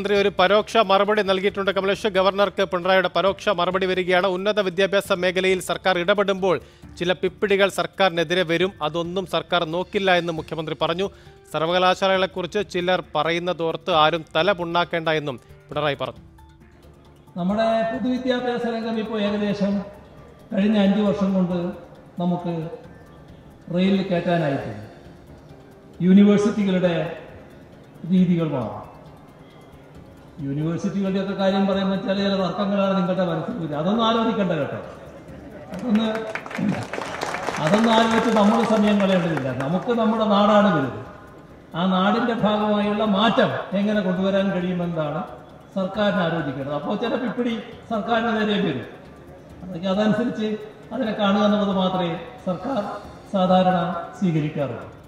മന്ത്രി ഒരു പരോക്ഷ മറുപടി നൽകിയിട്ടുണ്ട്. കമലേഷ് ഗവർണർക്ക് പിണറായിയുടെ പരോക്ഷ മറുപടി വരികയാണ്. ഉന്നത വിദ്യാഭ്യാസ മേഖലയിൽ സർക്കാർ ഇടപെടുമ്പോൾ ചില പിപ്പിടികൾ സർക്കാരിനെതിരെ വരും. അതൊന്നും സർക്കാർ നോക്കില്ല എന്ന് മുഖ്യമന്ത്രി പറഞ്ഞു. സർവകലാശാലകളെക്കുറിച്ച് ചിലർ പറയുന്നതോർത്ത് ആരും തല പുണ്ണാക്കേണ്ട എന്നും പിണറായി പറഞ്ഞു. നമ്മുടെ പൊതുവിദ്യാഭ്യാസ രംഗം ഇപ്പോൾ ഏകദേശം കഴിഞ്ഞ അഞ്ച് വർഷം കൊണ്ട് നമുക്ക് റെയിലിൽ കയറ്റാനായിട്ടുണ്ട് യൂണിവേഴ്സിറ്റികളുടെ രീതികൾ മാറും. യൂണിവേഴ്സിറ്റികളുടെയൊക്കെ കാര്യം പറയുമ്പോൾ ചില ചില തർക്കങ്ങളാണ് നിങ്ങളുടെ മനസ്സിൽ. വരിക അതൊന്നും ആലോചിക്കണ്ട കേട്ടോ. അതൊന്ന് അതൊന്നും ആലോചിച്ച് നമ്മൾ സമയം കളയേണ്ടതില്ല. നമുക്ക് നമ്മുടെ നാടാണ് വലുത്. ആ നാടിന്റെ ഭാഗമായുള്ള മാറ്റം എങ്ങനെ കൊണ്ടുവരാൻ കഴിയുമെന്നാണ് സർക്കാരിനെ ആലോചിക്കേണ്ടത്. അപ്പോൾ ചില പിപ്പിടി സർക്കാരിന് നേരെ വരും. അതൊക്കെ അതനുസരിച്ച് അതിനെ കാണുക എന്നുള്ളത് മാത്രമേ സർക്കാർ സാധാരണ സ്വീകരിക്കാറുള്ളൂ.